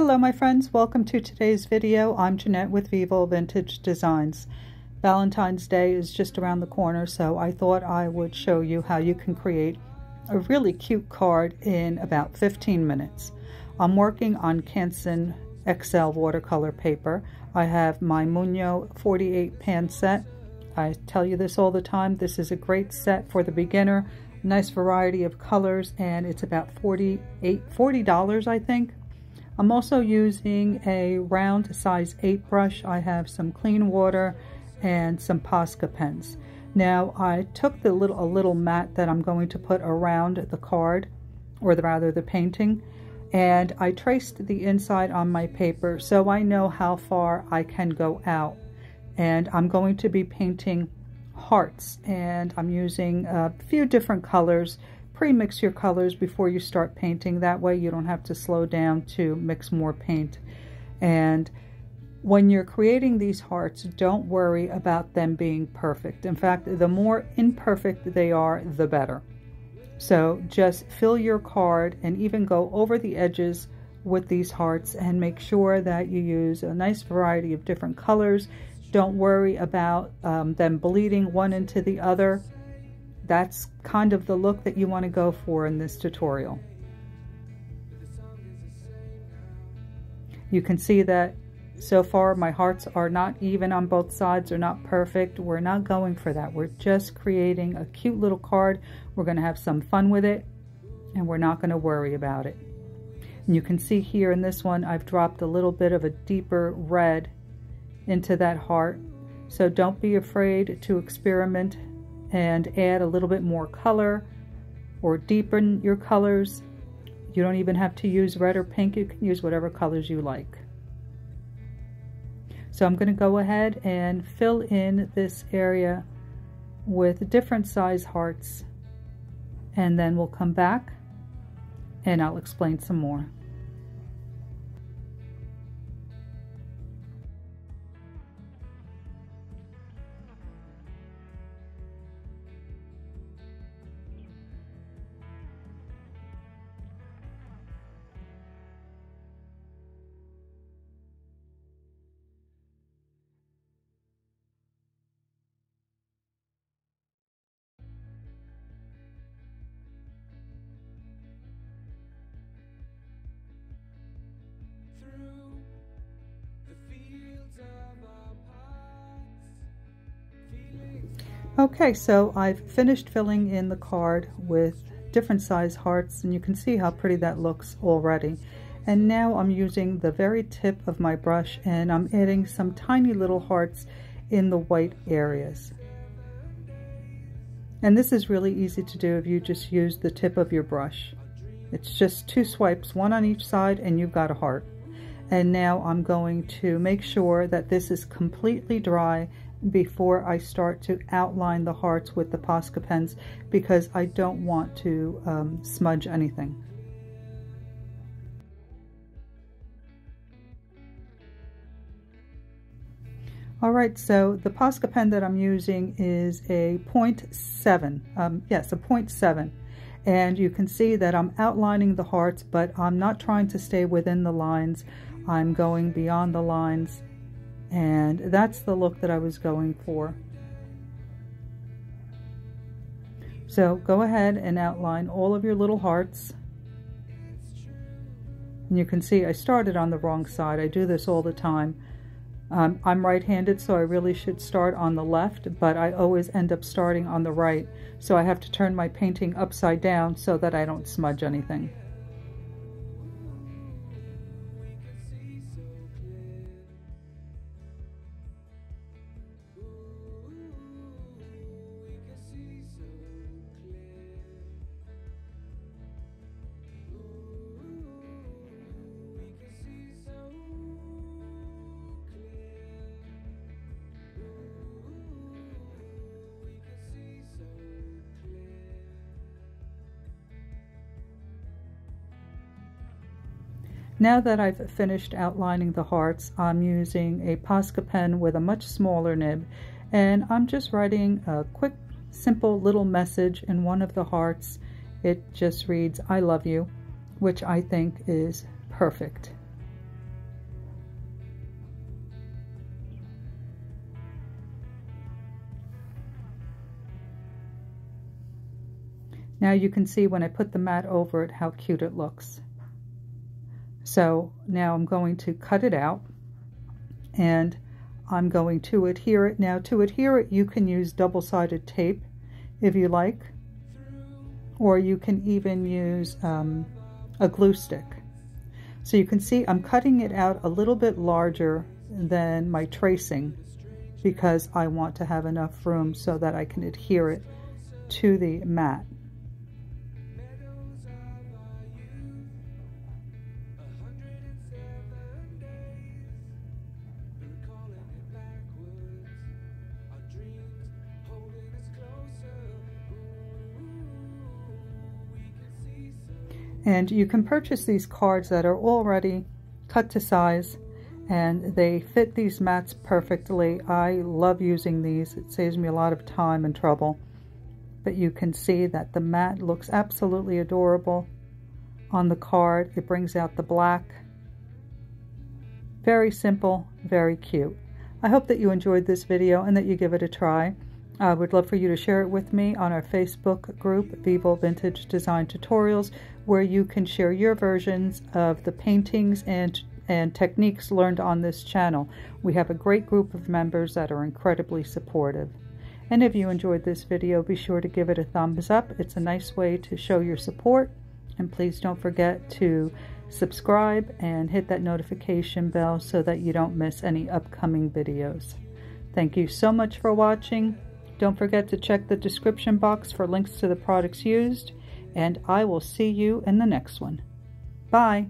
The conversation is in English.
Hello my friends, welcome to today's video. I'm Jeannette with Vivo Vintage Designs. Valentine's Day is just around the corner so I thought I would show you how you can create a really cute card in about 15 minutes. I'm working on Canson XL watercolor paper. I have my Mungyo 48 pan set. I tell you this all the time, this is a great set for the beginner. Nice variety of colors and it's about 48 $40 I think I'm also using a round size 8 brush. I have some clean water and some Posca pens. Now I took the little a little mat that I'm going to put around the card, or the, rather the painting, and I traced the inside on my paper so I know how far I can go out. And I'm going to be painting hearts and I'm using a few different colors pre-mix your colors before you start painting. That way you don't have to slow down to mix more paint. And when you're creating these hearts, don't worry about them being perfect. In fact, the more imperfect they are, the better. So just fill your card and even go over the edges with these hearts and make sure that you use a nice variety of different colors. Don't worry about um, them bleeding one into the other that's kind of the look that you want to go for in this tutorial. You can see that so far my hearts are not even on both sides, they're not perfect. We're not going for that. We're just creating a cute little card. We're going to have some fun with it and we're not going to worry about it. And you can see here in this one, I've dropped a little bit of a deeper red into that heart. So don't be afraid to experiment and add a little bit more color or deepen your colors. You don't even have to use red or pink. You can use whatever colors you like. So I'm going to go ahead and fill in this area with different size hearts and then we'll come back and I'll explain some more. Okay, so I've finished filling in the card with different size hearts and you can see how pretty that looks already. And now I'm using the very tip of my brush and I'm adding some tiny little hearts in the white areas. And this is really easy to do if you just use the tip of your brush. It's just two swipes, one on each side, and you've got a heart. And now I'm going to make sure that this is completely dry before I start to outline the hearts with the Posca pens because I don't want to um, smudge anything. Alright, so the Posca pen that I'm using is a 0.7, um, yes, a 0.7. And you can see that I'm outlining the hearts, but I'm not trying to stay within the lines. I'm going beyond the lines and that's the look that I was going for. So go ahead and outline all of your little hearts. And you can see I started on the wrong side. I do this all the time. Um, I'm right-handed, so I really should start on the left, but I always end up starting on the right. So I have to turn my painting upside down so that I don't smudge anything. Now that I've finished outlining the hearts, I'm using a Posca pen with a much smaller nib, and I'm just writing a quick, simple little message in one of the hearts. It just reads, I love you, which I think is perfect. Now you can see when I put the mat over it how cute it looks. So now I'm going to cut it out and I'm going to adhere it. Now to adhere it you can use double-sided tape if you like or you can even use um, a glue stick. So you can see I'm cutting it out a little bit larger than my tracing because I want to have enough room so that I can adhere it to the mat. And you can purchase these cards that are already cut to size and they fit these mats perfectly. I love using these. It saves me a lot of time and trouble. But you can see that the mat looks absolutely adorable on the card. It brings out the black. Very simple, very cute. I hope that you enjoyed this video and that you give it a try. Uh, I would love for you to share it with me on our Facebook group, Vivo Vintage Design Tutorials, where you can share your versions of the paintings and and techniques learned on this channel. We have a great group of members that are incredibly supportive. And if you enjoyed this video, be sure to give it a thumbs up. It's a nice way to show your support. And please don't forget to subscribe and hit that notification bell so that you don't miss any upcoming videos. Thank you so much for watching. Don't forget to check the description box for links to the products used, and I will see you in the next one. Bye!